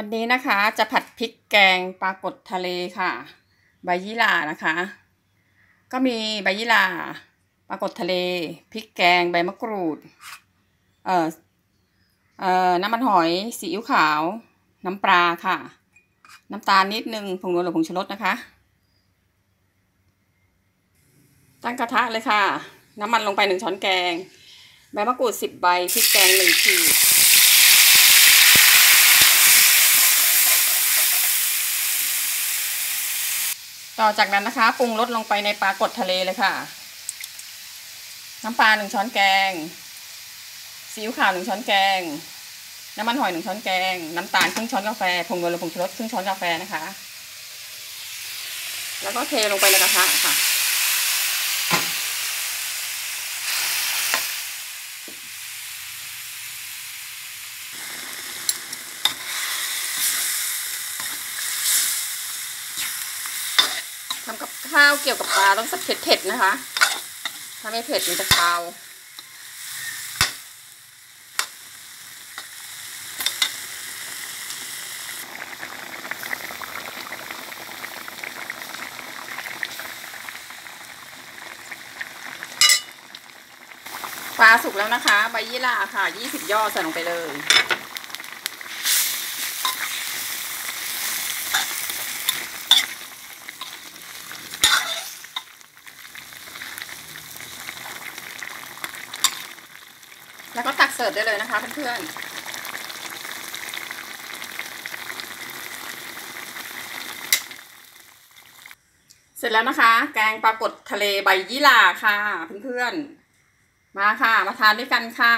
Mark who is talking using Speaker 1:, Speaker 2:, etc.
Speaker 1: วันนี้นะคะจะผัดพริกแกงปลากดทะเลค่ะ ใบยี่หร่านะคะ ก็มีใบยี่หร่าปลากดทะเลพริกแกงใบมะกรูด เอ่อเอ่อน้ำมันหอยซีอิ๊วขาว น้ำปลาค่ะ น้ำตาลนิดนึงผงนัวหรือผงชูรสนะคะ ตั้งกระทะเลยค่ะ น้ำมันลงไปหนึ่งช้อนแกง ใบมะกรูดสิบใบพริกแกงหนึ่งขีด ต่อจากนั้นนะคะปรุงรสลงไปในปลากดทะเลเลยค่ะ น้ำปลาหนึ่งช้อนแกงซีอิ๊วขาวหนึ่งช้อนแกง น้ำมันหอยหนึ่งช้อนแกง น้ำตาลครึ่งช้อนกาแฟ ผงนัวหรือผงชูรสครึ่งช้อนกาแฟนะคะ แล้วก็เทลงไปในกระทะค่ะ ข้าวเกี่ยวกับปลาต้องสักเผ็ดๆนะคะ ถ้าไม่เผ็ดมันจะคาวปลาสุกแล้วนะคะ ใบยี่หร่าค่ะยี่สิบยอดใส่ลงไปเลย แล้วก็ตักเสิร์ฟได้เลยนะคะเพื่อนๆเสร็จแล้วนะคะ แกงปลากดทะเลใบยี่หร่าค่ะเพื่อนๆ มาค่ะ มาทานด้วยกันค่ะ